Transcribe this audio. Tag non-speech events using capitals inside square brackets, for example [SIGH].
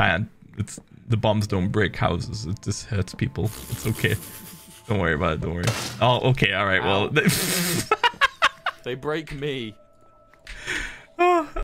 can't. It's the bombs don't break houses. It just hurts people. It's okay. Don't worry about it. Don't worry. Oh, okay. All right. Well, [LAUGHS] They break me.